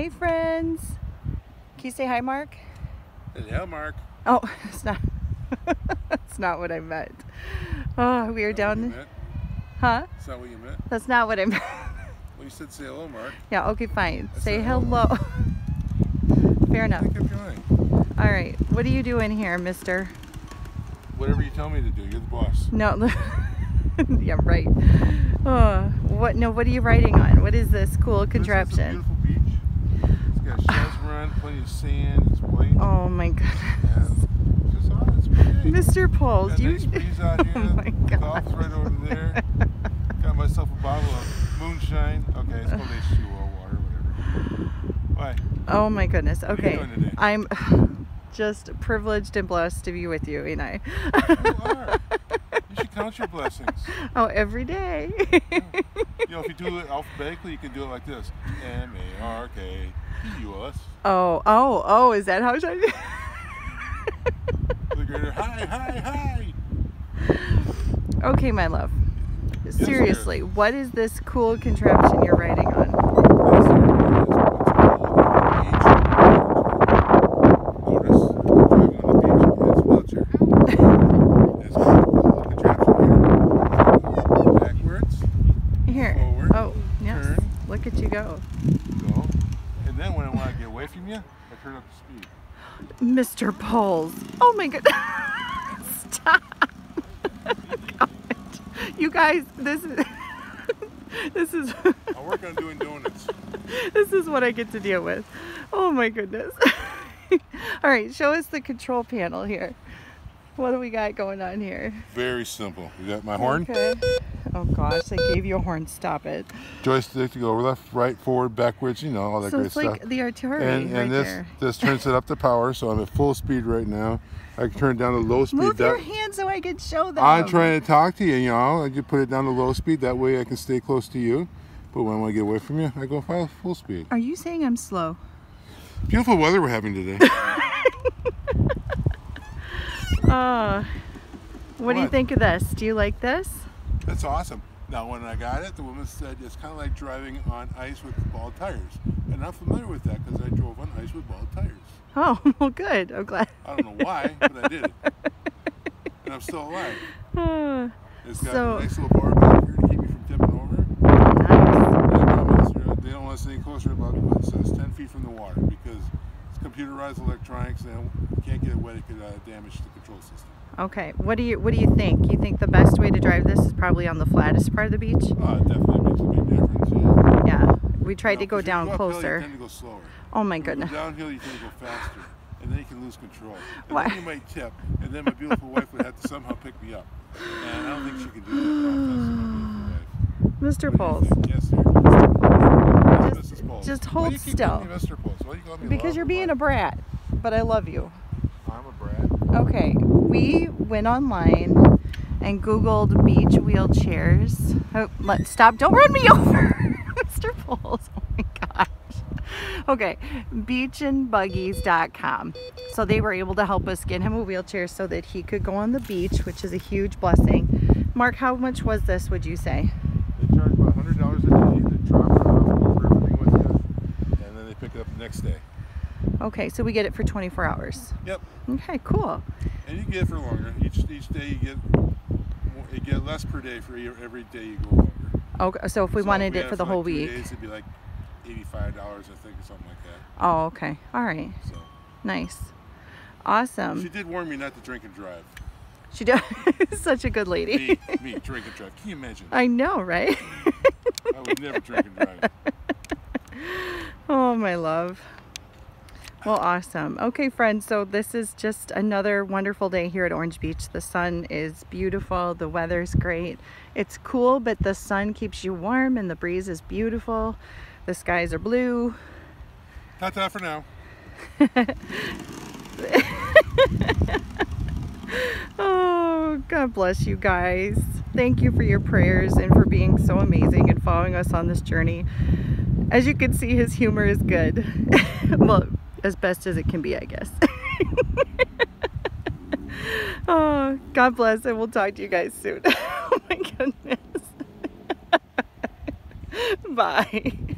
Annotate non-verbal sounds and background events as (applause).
Hey friends. Can you say hi, Mark? Hello, Mark. Oh, (laughs) it's not. (laughs) That's not what I meant. Oh, we are down. Huh? That's not what you meant. That's not what I meant. (laughs) Well, you said say hello, Mark. yeah. Okay, fine. Say said hello. Fair enough. All right. What are you doing here, Mister? Whatever you tell me to do. You're the boss. No. yeah, right. Oh, what? No. What are you writing on? What is this cool contraption? This is a beautiful beach. Got shells around, plenty of sand. It's white. Oh my goodness. And just, (laughs) oh. Mr. Puls, you. nice breeze out here. Oh my God. golf's right over there. Got myself a bottle of moonshine. Okay, it's called H2O water, whatever. Why? Oh my goodness. What are you Okay. doing today? I'm (sighs) just privileged and blessed to be with you, ain't I? (laughs) You are. You should count your blessings. (laughs) oh, every day. You know, if you do it alphabetically, you can do it like this: M A R K P U S. oh, oh, oh, is that how should I do? (laughs) The greater hi, hi, hi. Okay, my love. Seriously, what is this cool contraption you're writing on? That's the- Otis, driving on the beach in his wheelchair. It's got a contraption here. Backwards, Here. Forward, Oh, yes. turn. Look at you go. go. And then when I want to get away from you, I turn up the speed. Mr. Puls. Oh my god. (laughs) Stop. God. You guys, this is (laughs) this is I work on doing donuts. (laughs) this is what I get to deal with. Oh my goodness. All right, show us the control panel here. What do we got going on here? Very simple. You got my horn. Okay. Oh gosh, they gave you a horn. Stop it. Joystick to go left, right, forward, backwards. You know all that So great it's stuff. like the artillery and right and this there. this turns it up to power, so I'm at full speed right now. I can turn it down to low speed. Move that, your hand so I can show them. I'm trying to talk to you, you know. I just put it down to low speed. That way I can stay close to you. But when I want to get away from you, I go full full speed. Are you saying I'm slow? Beautiful weather we're having today. (laughs) Uh, what, do you think of this? Do you like this? That's awesome. Now, when I got it, the woman said it's kind of like driving on ice with bald tires. And I'm familiar with that because I drove on ice with bald tires. Oh, (laughs) well, good. I'm glad. I don't know why, but I did it. (laughs) And I'm still alive. Uh, (sighs) It's got So- a nice little bar back here to keep me from tipping over. nice. The they're- don't want us any closer about it says 10 feet from the water because it's computerized electronics and you can't get it wet. It could uh, damage the control system. Okay. What do you What do you think? You think the best way to drive this is probably on the flattest part of the beach? Uh, it definitely makes a big difference. Yeah. Yeah. We tried You to go 'cause if you down go uphill, You closer. tend to go slower. Oh my you go goodness. downhill, you tend to go faster, and then you can lose control. And Why? then you might tip, and then my beautiful wife would have to somehow pick me up. And I don't think she can do that. No offense to my beautiful wife. Mr. Puls. do you think? Yes, sir. Just, Mrs. Puls. just Why hold do you keep still. calling me Mr. Puls? Why you call me Because you're being a brat, but I love you. Okay, we went online and Googled beach wheelchairs. Oh, let's stop! Don't run me (laughs) over, Mr. Puls. Oh my gosh. Okay, beachandbuggies.com. So they were able to help us get him a wheelchair so that he could go on the beach, which is a huge blessing. Mark, how much was this? Would you say? They charge about hundred dollars a day. They drop it off, over everything with you, and then they pick it up the next day. Okay, so we get it for 24 hours. Yep. Okay, cool. And you get it for longer. Each each day you get you get less per day for every day you go longer. Okay, so if we So wanted we it for the whole week. Days, it'd be like eighty-five dollars, I think, or something like that. Oh, okay. All right. So Nice. Awesome. she did warn me not to drink and drive. She does. (laughs) Such a good lady. Me, me, (laughs) drink and drive. Can you imagine? I know, right? I would never drink and drive. (laughs) oh, my love. Well, awesome. Okay, friends, so this is just another wonderful day here at Orange Beach. The sun is beautiful, the weather's great. It's cool, but the sun keeps you warm and the breeze is beautiful. The skies are blue. Ta-ta for now. (laughs) Oh, God bless you guys. Thank you for your prayers and for being so amazing and following us on this journey. As you can see, his humor is good. (laughs) well, as best as it can be, I guess. (laughs) oh, God bless, and we'll talk to you guys soon. (laughs) oh my goodness. (laughs) Bye.